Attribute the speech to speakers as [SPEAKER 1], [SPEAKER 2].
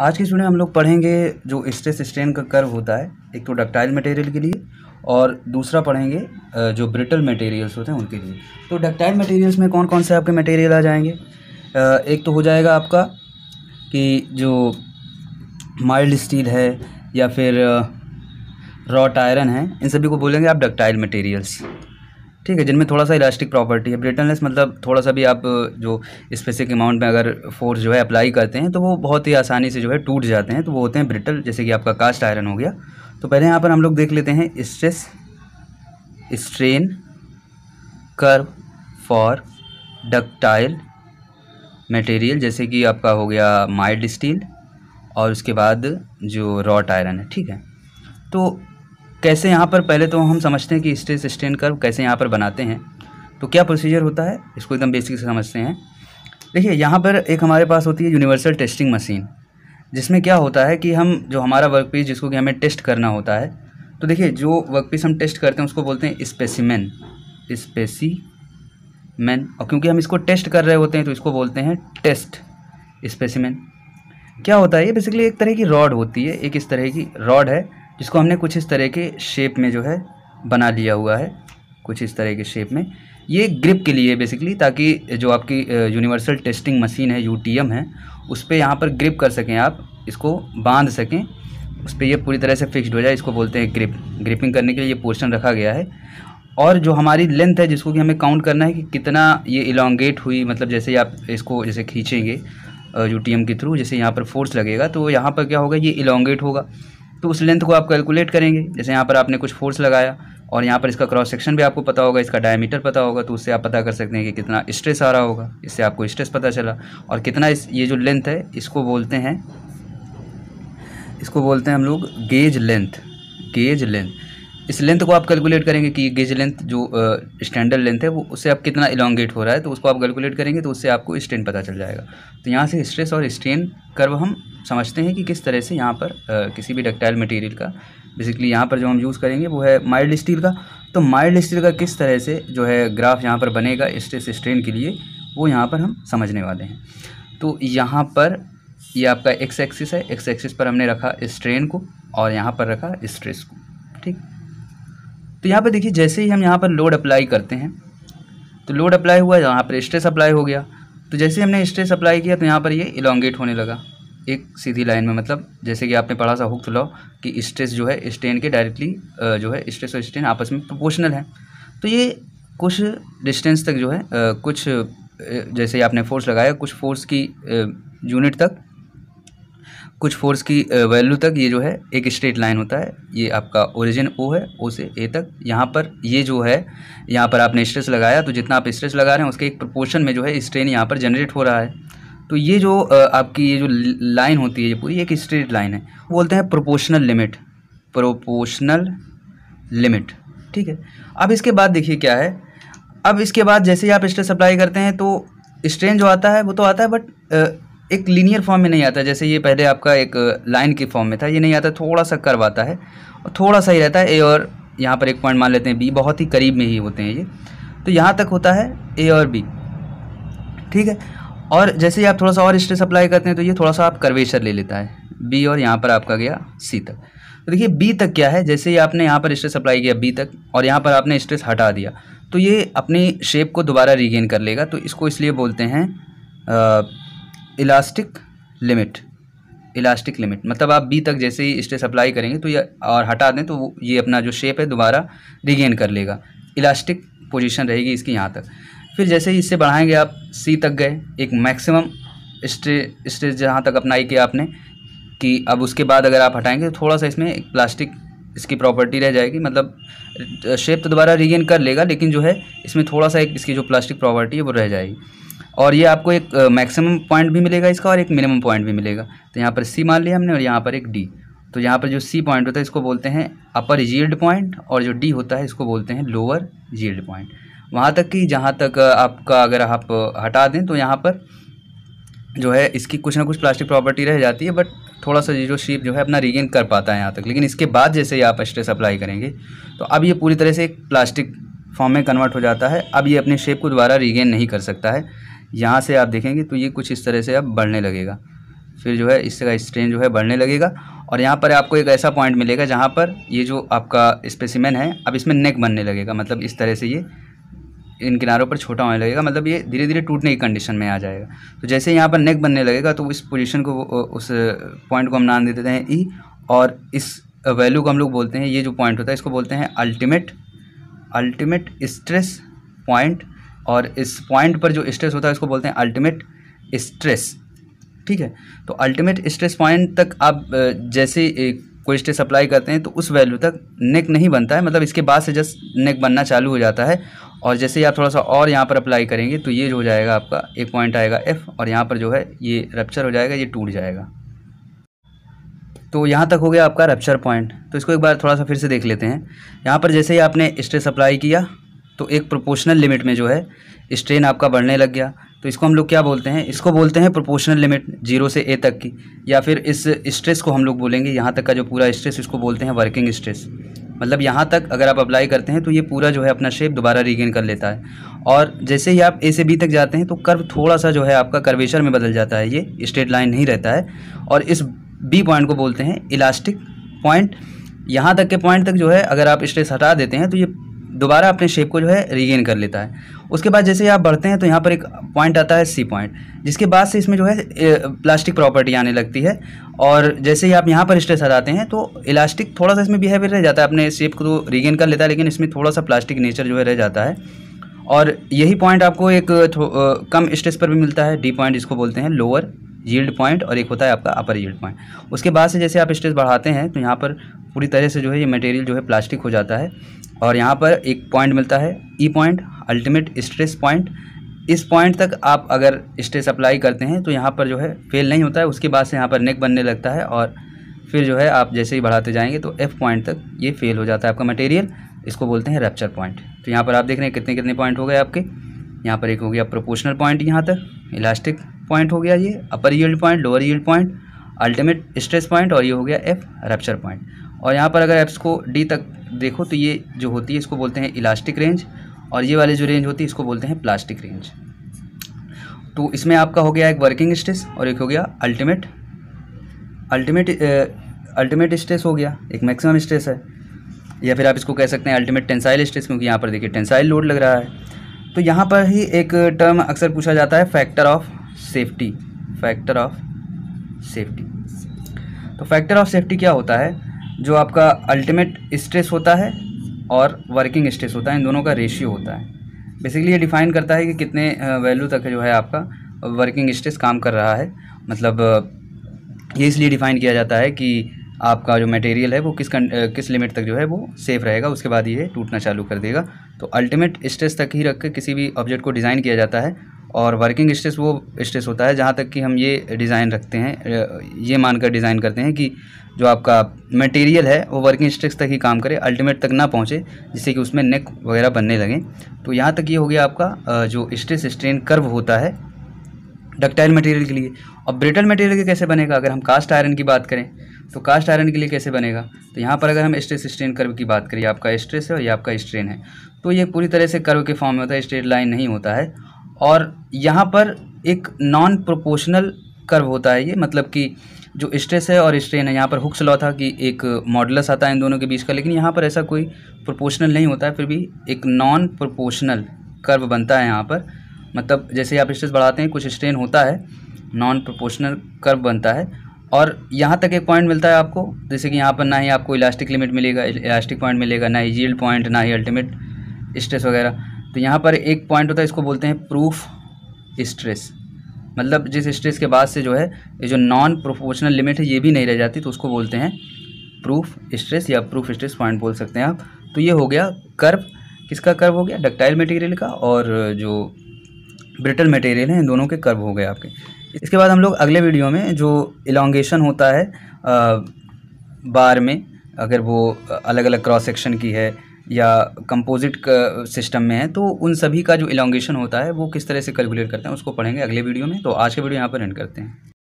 [SPEAKER 1] आज के स्टूडेंट हम लोग पढ़ेंगे जो स्ट्रेस स्ट्रेन का कर्व होता है, एक तो डक्टाइल मटेरियल के लिए और दूसरा पढ़ेंगे जो ब्रिटल मटेरियल्स होते हैं उनके लिए। तो डक्टाइल मटेरियल्स में कौन कौन से आपके मटेरियल आ जाएँगे? एक तो हो जाएगा आपका कि जो माइल्ड स्टील है या फिर रॉट आयरन है, इन सभी को बोलेंगे आप डक्टाइल मटेरियल्स ठीक है, जिनमें थोड़ा सा इलास्टिक प्रॉपर्टी है। ब्रिटनलेस मतलब थोड़ा सा भी आप, जो स्पेसिफिक अमाउंट में अगर फोर्स जो है अप्लाई करते हैं तो वो बहुत ही आसानी से जो है टूट जाते हैं। तो वो होते हैं ब्रिटल जैसे कि आपका कास्ट आयरन हो गया। तो पहले यहाँ पर हम लोग देख लेते हैं stress strain curve for ductile material जैसे कि आपका हो गया माइल्ड स्टील और उसके बाद जो रॉट आयरन है, ठीक है। तो कैसे यहाँ पर पहले तो हम समझते हैं कि स्ट्रेस स्ट्रेन कर्व कैसे यहाँ पर बनाते हैं। तो क्या प्रोसीजर होता है? इसको एकदम बेसिक से समझते हैं। देखिए, यहाँ पर एक हमारे पास होती है यूनिवर्सल टेस्टिंग मशीन जिसमें क्या होता है कि हम जो हमारा वर्क पीस जिसको कि हमें टेस्ट करना होता है तो देखिए, जो वर्क पीस हम टेस्ट करते हैं, उसको बोलते हैं स्पेसिमेन स्पेसीमेन और क्योंकि हम इसको टेस्ट कर रहे होते हैं तो इसको बोलते हैं टेस्ट स्पेसिमेन क्या होता है? ये बेसिकली एक तरह की रॉड होती है, एक इस तरह की रॉड है जिसको हमने कुछ इस तरह के शेप में जो है बना लिया हुआ है। कुछ इस तरह के शेप में। ये ग्रिप के लिए बेसिकली ताकि जो आपकी यूनिवर्सल टेस्टिंग मशीन है यूटीएम है उस पर यहाँ पर ग्रिप कर सकें आप, इसको बाँध सकें उस पर यह पूरी तरह से फिक्स्ड हो जाए, इसको बोलते हैं ग्रिप ग्रिपिंग करने के लिए ये पोर्शन रखा गया है। और जो हमारी लेंथ है, जिसको कि हमें काउंट करना है कि कितना ये इलांगेट हुई मतलब जैसे आप इसको जैसे खींचेंगे यूटीएम के थ्रू जैसे यहाँ पर फोर्स लगेगा तो यहाँ पर क्या होगा, ये इलांगेट होगा। तो उस लेंथ को आप कैलकुलेट करेंगे। जैसे यहाँ पर आपने कुछ फोर्स लगाया और यहाँ पर इसका क्रॉस सेक्शन भी आपको पता होगा, इसका डायमीटर पता होगा तो उससे आप पता कर सकते हैं कि कितना स्ट्रेस आ रहा होगा। इससे आपको स्ट्रेस पता चला। और कितना इस, ये जो लेंथ है, इसको बोलते हैं, इसको बोलते हैं हम लोग गेज लेंथ गेज लेंथ इस लेंथ को आप कैलकुलेट करेंगे कि गेज लेंथ जो स्टैंडर्ड लेंथ है वो उससे आप कितना इलांगेट हो रहा है तो उसको आप कैलकुलेट करेंगे तो उससे आपको स्ट्रेन पता चल जाएगा। तो यहाँ से स्ट्रेस और स्ट्रेन कर्व हम समझते हैं कि किस तरह से यहाँ पर आ, किसी भी डक्टाइल मटेरियल का बेसिकली यहाँ पर जो हम यूज़ करेंगे वो है माइल्ड स्टील का। तो माइल्ड स्टील का किस तरह से जो है ग्राफ यहाँ पर बनेगा स्ट्रेस स्ट्रेन के लिए वो यहाँ पर हम समझने वाले हैं। तो यहाँ पर ये आपका एक्स एक्सिस है एक्स एक्सिस पर हमने रखा स्ट्रेन को और यहाँ पर रखा स्ट्रेस को ठीक? तो यहाँ पर देखिए, जैसे ही हम यहाँ पर लोड अप्लाई करते हैं तो लोड अप्लाई हुआ, यहाँ पर स्ट्रेस अप्लाई हो गया। तो जैसे हमने स्ट्रेस अप्लाई किया तो यहाँ पर ये इलांगेट होने लगा। एक सीधी लाइन में मतलब जैसे कि आपने पढ़ा सा हुक लॉ कि स्ट्रेस जो है स्टेन के डायरेक्टली जो है स्ट्रेस और स्टेन आपस में प्रोपोर्शनल है। तो ये कुछ डिस्टेंस तक जो है कुछ जैसे आपने फोर्स लगाया, कुछ फोर्स की यूनिट तक कुछ फोर्स की वैल्यू तक ये जो है, एक स्ट्रेट लाइन होता है। ये आपका ओरिजिन ओ है ओ से ए तक। यहाँ पर ये जो है, यहाँ पर आपने स्ट्रेस लगाया तो जितना आप स्ट्रेस लगा रहे हैं, उसके एक प्रोपोर्शन में जो है स्ट्रेन यहाँ पर जनरेट हो रहा है। तो ये जो आपकी ये जो लाइन होती है, ये पूरी एक स्ट्रेट लाइन है। बोलते हैं प्रोपोर्शनल लिमिट प्रोपोर्शनल लिमिट ठीक है? अब इसके बाद देखिए क्या है। अब इसके बाद जैसे ही आप स्ट्रेस अप्लाई करते हैं तो स्ट्रेन जो आता है, वो तो आता है बट एक लीनियर फॉर्म में नहीं आता, जैसे ये पहले आपका एक लाइन के फॉर्म में था, ये नहीं आता, थोड़ा सा कर्व आता है, और थोड़ा सा ही रहता है ए और यहाँ पर एक पॉइंट मान लेते हैं बी बहुत ही करीब में ही होते हैं ये। तो यहाँ तक होता है ए और बी ठीक है? और जैसे ही आप थोड़ा सा और स्ट्रेस अप्लाई करते हैं तो ये थोड़ा सा आप कर्वेचर ले लेता है बी और यहाँ पर आपका गया सी तक। तो देखिए बी तक क्या है? जैसे ही आपने यहाँ पर स्ट्रेस अप्लाई किया बी तक, और यहाँ पर आपने स्ट्रेस हटा दिया तो ये अपनी शेप को दोबारा रीगेन कर लेगा। तो इसको इसलिए बोलते हैं इलास्टिक लिमिट इलास्टिक लिमिट मतलब आप बी तक जैसे ही स्ट्रेस अप्लाई करेंगे तो ये और हटा दें तो ये अपना जो शेप है दोबारा रिगेन कर लेगा। इलास्टिक पोजीशन रहेगी इसकी यहाँ तक। फिर जैसे ही इससे बढ़ाएँगे आप सी तक गए, एक मैक्सिमम स्ट्रे स्ट्रेस जहाँ तक अपनाई किया आपने कि अब उसके बाद अगर आप हटाएँगे तो थोड़ा सा इसमें एक प्लास्टिक इसकी प्रॉपर्टी रह जाएगी। मतलब शेप तो दोबारा रिगेन कर लेगा, लेकिन जो है इसमें थोड़ा सा एक इसकी जो प्लास्टिक प्रॉपर्टी है वो रह जाएगी। और ये आपको एक मैक्सिमम पॉइंट भी मिलेगा इसका और एक मिनिमम पॉइंट भी मिलेगा। तो यहाँ पर सी मान लिया हमने और यहाँ पर एक डी तो यहाँ पर जो सी पॉइंट होता है इसको बोलते हैं अपर यील्ड पॉइंट और जो डी होता है इसको बोलते हैं लोअर यील्ड पॉइंट वहाँ तक कि जहाँ तक आपका अगर आप हटा दें तो यहाँ पर जो है इसकी कुछ ना कुछ प्लास्टिक प्रॉपर्टी रह जाती है बट थोड़ा सा जो शेप जो है अपना रीगेन कर पाता है यहाँ तक। लेकिन इसके बाद जैसे ही आप स्ट्रेस अप्लाई करेंगे तो अब ये पूरी तरह से एक प्लास्टिक फॉर्म में कन्वर्ट हो जाता है। अब ये अपने शेप को दोबारा रीगेन नहीं कर सकता है। यहाँ से आप देखेंगे तो ये कुछ इस तरह से अब बढ़ने लगेगा। फिर जो है इसका स्ट्रेन जो है बढ़ने लगेगा और यहाँ पर आपको एक ऐसा पॉइंट मिलेगा जहाँ पर ये जो आपका स्पेसिमेन है, अब इसमें नेक बनने लगेगा। मतलब इस तरह से ये इन किनारों पर छोटा होने लगेगा। मतलब ये धीरे धीरे टूटने की कंडीशन में आ जाएगा। तो जैसे यहाँ पर नेक बनने लगेगा तो इस पोजीशन को उस पॉइंट को हम नाम दे देते हैं ई और इस वैल्यू को हम लोग बोलते हैं, ये जो पॉइंट होता है, इसको बोलते हैं अल्टीमेट अल्टीमेट स्ट्रेस पॉइंट और इस पॉइंट पर जो स्ट्रेस होता है, इसको बोलते हैं अल्टीमेट स्ट्रेस ठीक है? तो अल्टीमेट स्ट्रेस पॉइंट तक आप जैसे कोई स्ट्रेस अप्लाई करते हैं तो उस वैल्यू तक नेक नहीं बनता है। मतलब इसके बाद से जस्ट नेक बनना चालू हो जाता है। और जैसे ही आप थोड़ा सा और यहाँ पर अप्लाई करेंगे तो ये जो हो जाएगा आपका, एक पॉइंट आएगा एफ़ और यहाँ पर जो है, ये रप्चर हो जाएगा, ये टूट जाएगा। तो यहाँ तक हो गया आपका रप्चर पॉइंट तो इसको एक बार थोड़ा सा फिर से देख लेते हैं। यहाँ पर जैसे ही आपने स्ट्रेस अप्लाई किया तो एक प्रोपोर्शनल लिमिट में जो है स्ट्रेन आपका बढ़ने लग गया। तो इसको हम लोग क्या बोलते हैं? इसको बोलते हैं प्रोपोर्शनल लिमिट ज़ीरो से ए तक की, या फिर इस स्ट्रेस को हम लोग बोलेंगे, यहाँ तक का जो पूरा स्ट्रेस इसको बोलते हैं वर्किंग स्ट्रेस मतलब यहाँ तक अगर आप अप्लाई करते हैं तो ये पूरा जो है अपना शेप दोबारा रीगेन कर लेता है। और जैसे ही आप ए से बी तक जाते हैं तो कर्व थोड़ा सा जो है आपका कर्वेचर में बदल जाता है, ये स्ट्रेट लाइन नहीं रहता है। और इस बी पॉइंट को बोलते हैं इलास्टिक पॉइंट यहाँ तक के पॉइंट तक जो है, अगर आप स्ट्रेस हटा देते हैं तो ये दोबारा अपने शेप को जो है रीगेन कर लेता है। उसके बाद जैसे आप बढ़ते हैं तो यहाँ पर एक पॉइंट आता है सी पॉइंट जिसके बाद से इसमें जो है प्लास्टिक प्रॉपर्टी आने लगती है। और जैसे ही आप यहाँ पर स्ट्रेस हटाते हैं तो इलास्टिक थोड़ा सा इसमें बिहेवियर रह जाता है, अपने शेप को तो रीगेन कर लेता है, लेकिन इसमें थोड़ा सा प्लास्टिक नेचर जो है रह जाता है। और यही पॉइंट आपको एक कम स्ट्रेस पर भी मिलता है डी पॉइंट जिसको बोलते हैं लोअर यील्ड पॉइंट और एक होता है आपका अपर यील्ड पॉइंट उसके बाद से जैसे आप स्ट्रेस बढ़ाते हैं तो यहाँ पर पूरी तरह से जो है ये मटेरियल जो है प्लास्टिक हो जाता है और यहाँ पर एक पॉइंट मिलता है E point ultimate stress point इस पॉइंट तक आप अगर स्ट्रेस अप्लाई करते हैं तो यहाँ पर जो है फेल नहीं होता है, उसके बाद से यहाँ पर नेक बनने लगता है और फिर जो है आप जैसे ही बढ़ाते जाएँगे तो एफ़ पॉइंट तक ये फेल हो जाता है आपका मटेरियल इसको बोलते हैं रैप्चर पॉइंट तो यहाँ पर आप देख रहे हैं कितने कितने पॉइंट हो गए आपके. यहाँ पर एक हो गया प्रोपोर्शनल पॉइंट यहाँ तक इलास्टिक पॉइंट हो गया ये upper yield point lower yield point ultimate stress point और ये हो गया एफ़ रैप्चर पॉइंट और यहाँ पर अगर एप्स को डी तक देखो तो ये जो होती है, इसको बोलते हैं इलास्टिक रेंज और ये वाली जो रेंज होती है, इसको बोलते हैं प्लास्टिक रेंज तो इसमें आपका हो गया एक वर्किंग स्ट्रेस और एक हो गया अल्टीमेट अल्टीमेट अल्टीमेट स्ट्रेस हो गया, एक मैक्सिमम स्ट्रेस है. या फिर आप इसको कह सकते हैं अल्टीमेट टेंसाइल स्ट्रेस क्योंकि यहाँ पर देखिए टेंसाइल लोड लग रहा है. तो यहाँ पर ही एक टर्म अक्सर पूछा जाता है factor of safety factor of safety तो फैक्टर ऑफ़ सेफ्टी क्या होता है? जो आपका अल्टीमेट स्ट्रेस होता है और वर्किंग स्ट्रेस होता है, इन दोनों का रेशियो होता है। बेसिकली ये डिफाइन करता है कि कितने वैल्यू तक जो है आपका वर्किंग स्ट्रेस काम कर रहा है। मतलब ये इसलिए डिफाइन किया जाता है कि आपका जो मटेरियल है वो किस किस लिमिट तक जो है वो सेफ़ रहेगा, उसके बाद ये टूटना चालू कर देगा। तो अल्टीमेट स्ट्रेस तक ही रख के किसी भी ऑब्जेक्ट को डिज़ाइन किया जाता है और वर्किंग स्ट्रेस वो स्ट्रेस होता है जहाँ तक कि हम ये डिज़ाइन रखते हैं ये मानकर डिज़ाइन करते हैं कि जो आपका मटेरियल है, वो वर्किंग स्ट्रेस तक ही काम करे अल्टीमेट तक ना पहुँचे, जिससे कि उसमें नेक वगैरह बनने लगें। तो यहाँ तक ये हो गया आपका जो स्ट्रेस स्ट्रेन कर्व होता है डक्टाइल मटेरियल के लिए। और ब्रिटल मटेरियल के कैसे बनेगा? अगर हम कास्ट आयरन की बात करें तो कास्ट आयरन के लिए कैसे बनेगा? तो यहाँ पर अगर हम स्ट्रेस स्ट्रेन कर्व की बात करें आपका स्ट्रेस है और ये आपका स्ट्रेन है। तो ये पूरी तरह से कर्व के फॉर्म में होता है स्ट्रेट लाइन नहीं होता है। और यहाँ पर एक नॉन प्रोपोर्शनल कर्व होता है ये मतलब कि जो स्ट्रेस है और स्ट्रेन है। यहाँ पर हुक्स लॉ था कि एक मॉडलस आता है इन दोनों के बीच का, लेकिन यहाँ पर ऐसा कोई प्रोपोर्शनल नहीं होता है, फिर भी एक नॉन प्रोपोर्शनल कर्व बनता है यहाँ पर। मतलब जैसे आप स्ट्रेस बढ़ाते हैं, कुछ स्ट्रेन होता है नॉन प्रोपोर्शनल कर्व बनता है। और यहाँ तक एक पॉइंट मिलता है आपको, जैसे कि यहाँ पर ना ही आपको इलास्टिक लिमिट मिलेगा इलास्टिक पॉइंट मिलेगा, ना ही यील्ड पॉइंट ना ही अल्टीमेट स्ट्रेस वगैरह। तो यहाँ पर एक पॉइंट होता है इसको बोलते हैं प्रूफ स्ट्रेस मतलब जिस स्ट्रेस के बाद से जो है ये जो नॉन प्रोपोर्शनल लिमिट है ये भी नहीं रह जाती तो उसको बोलते हैं प्रूफ स्ट्रेस या प्रूफ स्ट्रेस पॉइंट बोल सकते हैं आप। तो ये हो गया कर्व किसका कर्व हो गया? डक्टाइल मटेरियल का और जो ब्रिटल मटेरियल है इन दोनों के कर्व हो गए आपके। इसके बाद हम लोग अगले वीडियो में जो इलांगेशन होता है आ, बार में अगर वो अलग अलग क्रॉस सेक्शन की है या कंपोजिट सिस्टम में है तो उन सभी का जो इलांगेशन होता है, वो किस तरह से कैलकुलेट करते हैं, उसको पढ़ेंगे अगले वीडियो में। तो आज के वीडियो यहाँ पर एंड करते हैं।